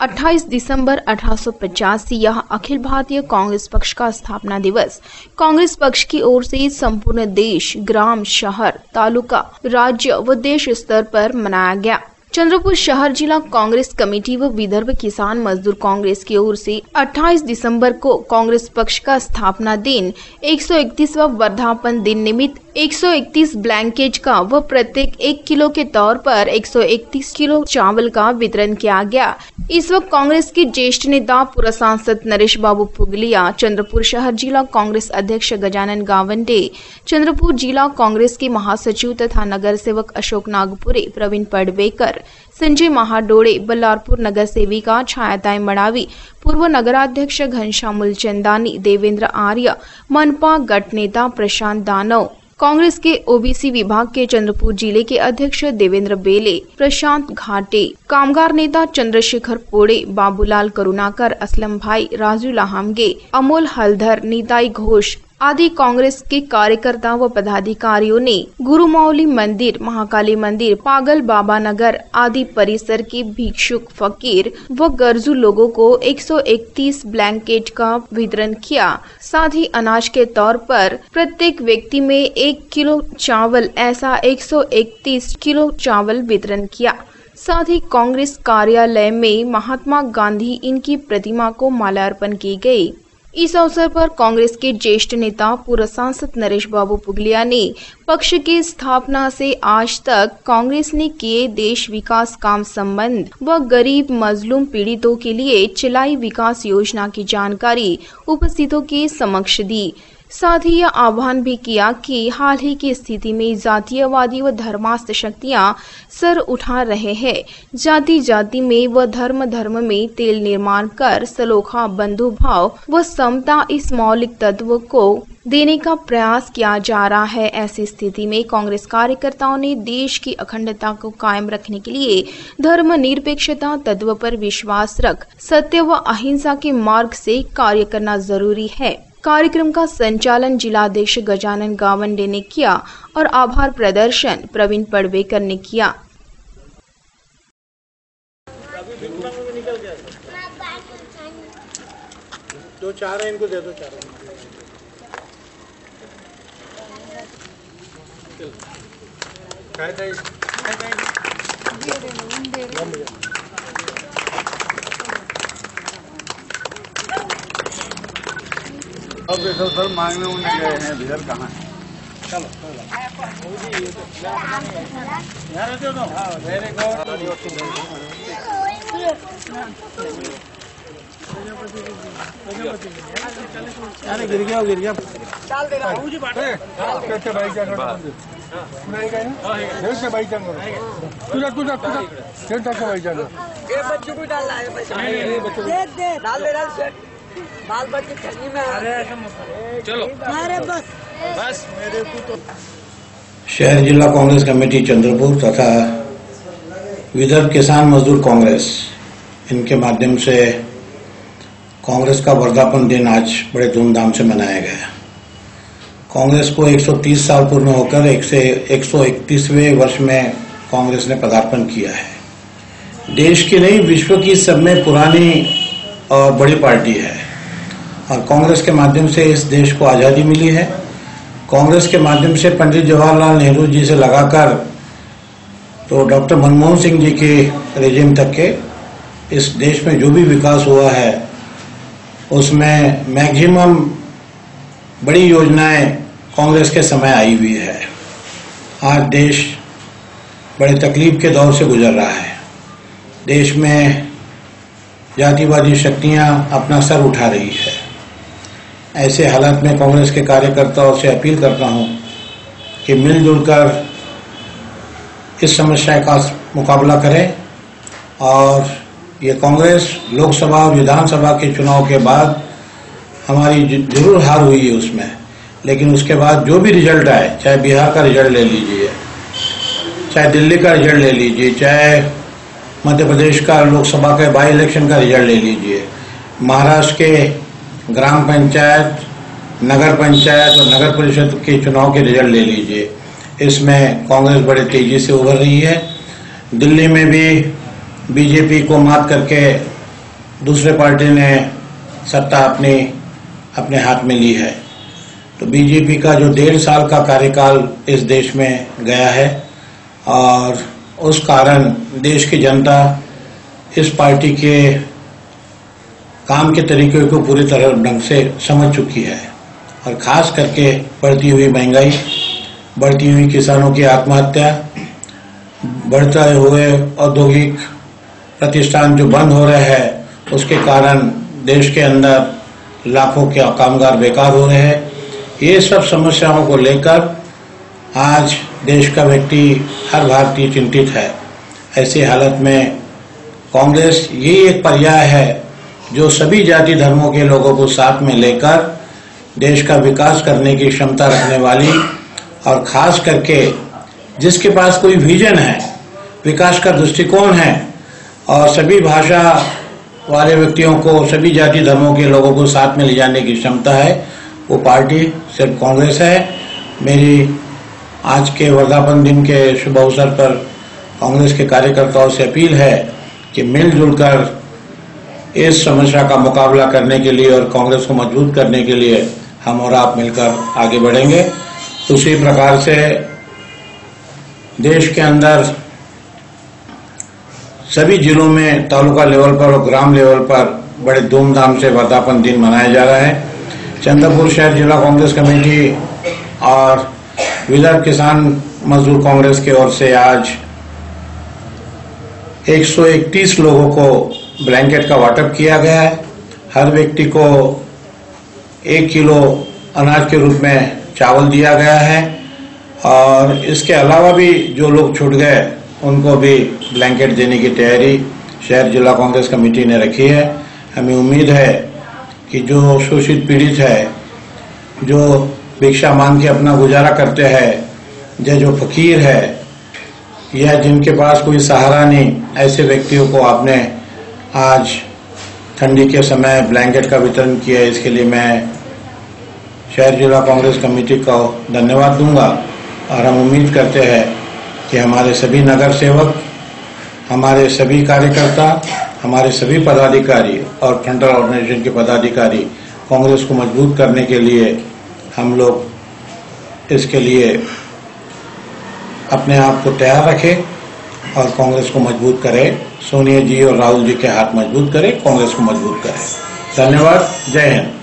28 दिसंबर अठारह यह अखिल भारतीय कांग्रेस पक्ष का स्थापना दिवस। कांग्रेस पक्ष की ओर से संपूर्ण देश, ग्राम, शहर, तालुका, राज्य व देश स्तर पर मनाया गया। चंद्रपुर शहर जिला कांग्रेस कमेटी व विदर्भ किसान मजदूर कांग्रेस की ओर से 28 दिसंबर को कांग्रेस पक्ष का स्थापना दिन 131वां वर्धापन दिन निमित्त 131 ब्लैंकेज का व प्रत्येक एक किलो के तौर पर 131 किलो चावल का वितरण किया गया। इस वक्त कांग्रेस के ज्येष्ठ नेता, पूर्व सांसद नरेश बाबू पुगलिया, चंद्रपुर शहर जिला कांग्रेस अध्यक्ष गजानन गावंडे, चंद्रपुर जिला कांग्रेस के महासचिव तथा नगर सेवक अशोक नागपुरे, प्रवीण पडवेकर संजय महाडोड़े, बल्लारपुर नगर सेविका छायाताई मड़ावी, पूर्व नगराध्यक्ष घनश्याम चंदानी, देवेंद्र आर्य, मनपा गट नेता प्रशांत दानव। कांग्रेस के ओबीसी विभाग के चंद्रपुर ज़िले के अध्यक्ष देवेंद्र बेले, प्रशांत घाटे, कामगार नेता चंद्रशेखर पोड़े, बाबूलाल करुणाकर, असलम भाई, राजू लाहमगे, अमोल हलधर नीताई घोष आदि कांग्रेस के कार्यकर्ता व पदाधिकारियों ने गुरुमौली मंदिर, महाकाली मंदिर, पागल बाबा नगर आदि परिसर के भिक्षुक, फकीर व गरजू लोगों को 131 ब्लैंकेट का वितरण किया। साथ ही अनाज के तौर पर प्रत्येक व्यक्ति में एक किलो चावल, ऐसा 131 किलो चावल वितरण किया। साथ ही कांग्रेस कार्यालय में महात्मा गांधी इनकी प्रतिमा को माल्यार्पण की गई। इस अवसर पर कांग्रेस के ज्येष्ठ नेता, पूर्व सांसद नरेश बाबू पुगलिया ने पक्ष की स्थापना से आज तक कांग्रेस ने किए देश विकास काम संबंध व गरीब मजलूम पीड़ितों के लिए चलाई विकास योजना की जानकारी उपस्थितों के समक्ष दी। साथ ही यह आह्वान भी किया कि हाल ही की स्थिति में जातीयवादी व धर्मास्थ शक्तियाँ सर उठा रहे हैं। जाति जाति में व धर्म धर्म में तेल निर्माण कर सलोखा बंधु भाव व समता इस मौलिक तत्व को देने का प्रयास किया जा रहा है। ऐसी स्थिति में कांग्रेस कार्यकर्ताओं ने देश की अखंडता को कायम रखने के लिए धर्म निरपेक्षता तत्व पर विश्वास रख सत्य व अहिंसा के मार्ग से कार्य करना ज़रूरी है। कार्यक्रम का संचालन जिलाध्यक्ष गजानन गावंडे ने किया और आभार प्रदर्शन प्रवीण पड़वेकर ने किया। रहे हैं इनको दे दो चार काय ताई अब देखो सर मांगने उन्हें गए हैं इधर कहाँ है? चलो हो तुम? अरे गिर गया गिर गया। डाल दे रहा हूँ? जी कैसे भाई क्या चांगलं तुझा तुझा तुझा हेच टाका बाई चांगलं ये बच्चों को डालना है पैसा दे दे डाल दे डाल सेट। बाल बच्चे ठंडी में अरे चलो। अरे बस। बस। मेरे को तो शहर जिला कांग्रेस कमेटी चंद्रपुर तथा विदर्भ किसान मजदूर कांग्रेस। इनके माध्यम से कांग्रेस का वर्धापन दिन आज बड़े धूमधाम से मनाया गया। कांग्रेस को 130 साल पूर्ण होकर एक से 131वें वर्ष में कांग्रेस ने पदार्पण किया है। देश की नहीं विश्व की सब में पुरानी और बड़ी पार्टी है। और कांग्रेस के माध्यम से इस देश को आज़ादी मिली है। कांग्रेस के माध्यम से पंडित जवाहरलाल नेहरू जी से लगाकर तो डॉक्टर मनमोहन सिंह जी के रेजिम तक के इस देश में जो भी विकास हुआ है, उसमें मैक्सिमम बड़ी योजनाएँ कांग्रेस के समय आई हुई है। आज देश बड़े तकलीफ़ के दौर से गुजर रहा है। देश में जातिवादी शक्तियाँ अपना सर उठा रही है। ऐसे हालात में कांग्रेस के कार्यकर्ताओं से अपील करता हूँ कि मिलजुल कर इस समस्या का मुकाबला करें और ये कांग्रेस लोकसभा और विधानसभा के चुनाव के बाद हमारी ज़रूर हार हुई है उसमें। लेकिन उसके बाद जो भी रिज़ल्ट आए, चाहे बिहार का रिज़ल्ट ले लीजिए, चाहे दिल्ली का रिज़ल्ट ले लीजिए, चाहे मध्य प्रदेश का लोकसभा के बाई इलेक्शन का रिज़ल्ट ले लीजिए, महाराष्ट्र के ग्राम पंचायत, नगर पंचायत और नगर परिषद के चुनाव के रिज़ल्ट ले लीजिए। इसमें कांग्रेस बड़े तेज़ी से उभर रही है। दिल्ली में भी बीजेपी को मात करके दूसरे पार्टी ने सत्ता अपनी, अपने हाथ में ली है। तो बीजेपी का जो डेढ़ साल का कार्यकाल इस देश में गया है और उस कारण देश की जनता इस पार्टी के काम के तरीके को पूरी तरह ढंग से समझ चुकी है। और खास करके बढ़ती हुई महँगाई, बढ़ती हुई किसानों की आत्महत्या, बढ़ते हुए औद्योगिक प्रतिष्ठान जो बंद हो रहे हैं, उसके कारण देश के अंदर लाखों के कामगार बेकार हो रहे हैं। ये सब समस्याओं को लेकर आज देश का व्यक्ति हर भारतीय चिंतित है। ऐसी हालत में कांग्रेस, ये एक पर्याय है जो सभी जाति धर्मों के लोगों को साथ में लेकर देश का विकास करने की क्षमता रखने वाली और खास करके जिसके पास कोई विजन है, विकास का दृष्टिकोण है और सभी भाषा वाले व्यक्तियों को, सभी जाति धर्मों के लोगों को साथ में ले जाने की क्षमता है, वो पार्टी, सिर्फ़ कांग्रेस है। मेरी आज के वर्धापन दिन के शुभ अवसर पर कांग्रेस के कार्यकर्ताओं से अपील है कि मिलजुल कर इस समस्या का मुकाबला करने के लिए और कांग्रेस को मज़बूत करने के लिए हम और आप मिलकर आगे बढ़ेंगे। उसी प्रकार से देश के अंदर सभी जिलों में तालुका लेवल पर और ग्राम लेवल पर बड़े धूमधाम से वर्धापन दिन मनाया जा रहा है। चंद्रपुर शहर जिला कांग्रेस कमेटी और विदर्भ किसान मजदूर कांग्रेस की ओर से आज 131 लोगों को ब्लैंकेट का वाटअप किया गया है। हर व्यक्ति को एक किलो अनाज के रूप में चावल दिया गया है और इसके अलावा भी जो लोग छूट गए, उनको भी ब्लैंकेट देने की तैयारी शहर जिला कांग्रेस कमेटी ने रखी है। हमें उम्मीद है कि जो शोषित पीड़ित है, जो भिक्षा मांग के अपना गुजारा करते हैं, या जो फकीर है, या जिनके पास कोई सहारा नहीं, ऐसे व्यक्तियों को आपने आज ठंडी के समय ब्लैंकेट का वितरण किया इसके लिए मैं शहर जिला कांग्रेस कमेटी को धन्यवाद दूँगा और हम उम्मीद करते हैं कि हमारे सभी नगर सेवक, हमारे सभी कार्यकर्ता, हमारे सभी पदाधिकारी और फ्रंटल ऑर्गेनाइजेशन के पदाधिकारी कांग्रेस को मज़बूत करने के लिए हम लोग इसके लिए अपने आप को तैयार रखें। और कांग्रेस को मजबूत करे सोनिया जी और राहुल जी के हाथ मजबूत करे कांग्रेस को मजबूत करे। धन्यवाद जय हिंद।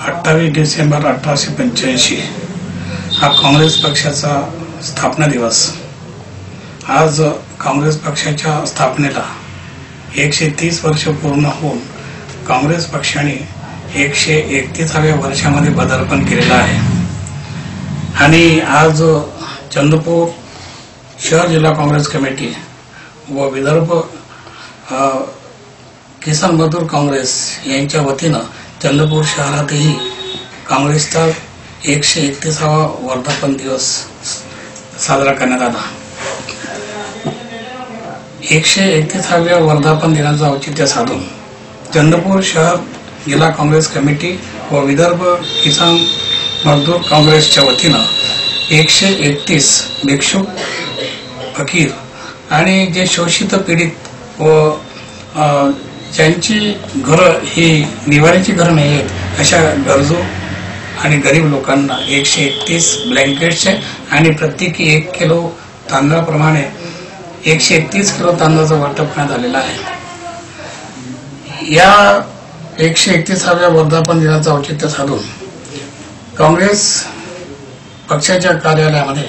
अठ्ठावीस डिसेंबर अठराशे पंच्याऐंशी हा काँग्रेस पक्षाचा स्थापना दिवस. आज काँग्रेस पक्षाच्या स्थापनेला एकशे तीस वर्ष पूर्ण होऊन काँग्रेस पक्षाने एकशे एकतीसाव्या वर्षामध्ये पदार्पण केलेलं आहे. आणि आज चंद्रपूर शहर जिल्हा काँग्रेस कमिटी व विदर्भ किसान मजदूर काँग्रेस यांच्या वतीनं चंद्रपूर शहरातही काँग्रेसचा एकशे एकतीसावा वर्धापन दिवस साजरा करण्यात आला. एकशे एकतीसाव्या वर्धापन दिनाचं औचित्य साधून चंद्रपूर शहर जिल्हा काँग्रेस कमिटी व विदर्भ किसान मजदूर काँग्रेसच्या वतीनं एकशे एकतीस भिक्षुक फकीर आणि जे शोषित पीडित व ज्यांची घरं ही निवाऱ्याची घरं नाही आहेत अशा गरजू आणि गरीब लोकांना एकशे एकतीस ब्लँकेटचे आणि प्रत्येकी एक किलो तांदळाप्रमाणे एकशे एकतीस किलो तांदळाचं वाटप करण्यात आलेलं आहे. या एकशे एकतीसाव्या वर्धापन दिनाचं औचित्य साधून काँग्रेस पक्षाच्या कार्यालयामध्ये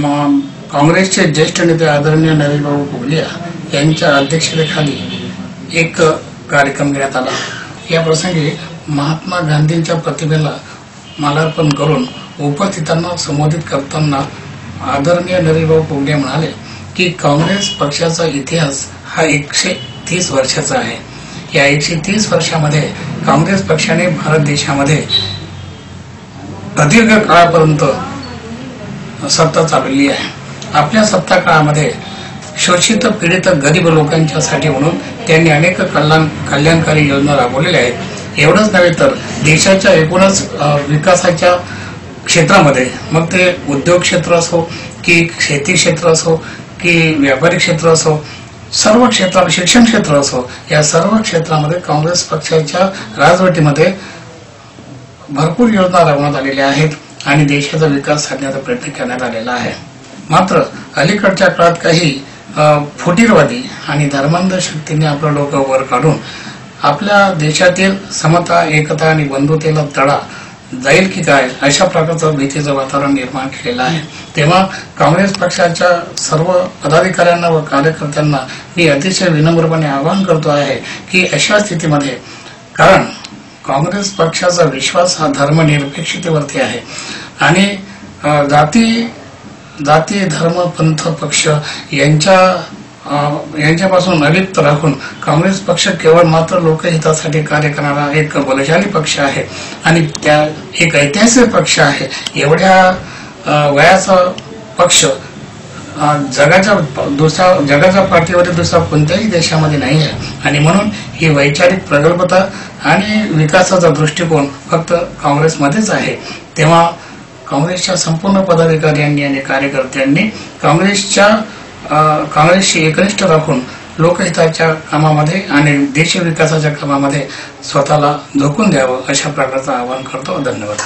म- काँग्रेसचे ज्येष्ठ नेते आदरणीय नवीनबाबू कुबलिया यांच्या अध्यक्षतेखाली एक कार्यक्रम घेण्यात आला. या प्रसंगी महात्मा गांधींच्या प्रतिमेला मालार्पण करून उपस्थितांना संबोधित करताना आदरणीय नवीनबाबू पुगलिया म्हणाले की काँग्रेस पक्षाचा इतिहास हा एकशे तीस वर्षाचा आहे. या एकशे तीस वर्षामध्ये काँग्रेस पक्षाने भारत देशामध्ये प्रदीर्घ काळापर्यंत सत्ता चाललेली आहे. आपल्या सत्ता काळामध्ये शोषित पीडित गरीब लोकांच्यासाठी म्हणून त्यांनी अनेक कल्याण कल्याणकारी योजना राबवलेल्या आहेत. एवढंच नव्हे तर देशाच्या एकूणच विकासाच्या क्षेत्रामध्ये मग ते उद्योग क्षेत्र असो की शेती क्षेत्र असो की व्यापारी क्षेत्र असो सर्व क्षेत्रात शिक्षण क्षेत्र असो या सर्व क्षेत्रामध्ये काँग्रेस पक्षाच्या राजवटीमध्ये भरपूर योजना राबवण्यात आलेल्या आहेत आणि देशाचा विकास साधण्याचा प्रयत्न करण्यात आलेला आहे. मात्र अलीकडच्या काळात काही फुटीरवादी आणि धर्मांध शक्तीने आपलं डोकं वर काढून आपल्या देशातील समता एकता आणि बंधुतेला तडा जाईल की काय अशा प्रकारचं भीतीचं वातावरण निर्माण केलेलं आहे. तेव्हा काँग्रेस पक्षाच्या सर्व पदाधिकाऱ्यांना व कार्यकर्त्यांना मी अतिशय विनम्रपणे आवाहन करतो आहे की अशा स्थितीमध्ये कारण काँग्रेस पक्षाचा विश्वास हा धर्मनिरपेक्षतेवरती आहे. आणि जाती जाती धर्म पंथ पक्ष यांच्या यांच्यापासून अलिप्त राखून काँग्रेस पक्ष केवळ मात्र लोकहितासाठी कार्य करणारा एक बलशाली पक्ष आहे. आणि त्या एक ऐतिहासिक पक्ष आहे. एवढ्या वयाचा पक्ष जगाचा जगाच्या जगाचा जगाच्या पाठीवरील दुसरा कोणत्याही देशामध्ये नाही आहे. आणि म्हणून ही वैचारिक प्रगल्भता आणि विकासाचा दृष्टिकोन फक्त काँग्रेसमध्येच आहे. तेव्हा काँग्रेसच्या संपूर्ण पदाधिकाऱ्यांनी आणि कार्यकर्त्यांनी काँग्रेसच्या काँग्रेसशी एकनिष्ठ राखून लोकहिताच्या कामामध्ये आणि देश विकासाच्या कामामध्ये स्वतःला झोकून द्यावं अशा प्रकारचं आवाहन करतो. धन्यवाद.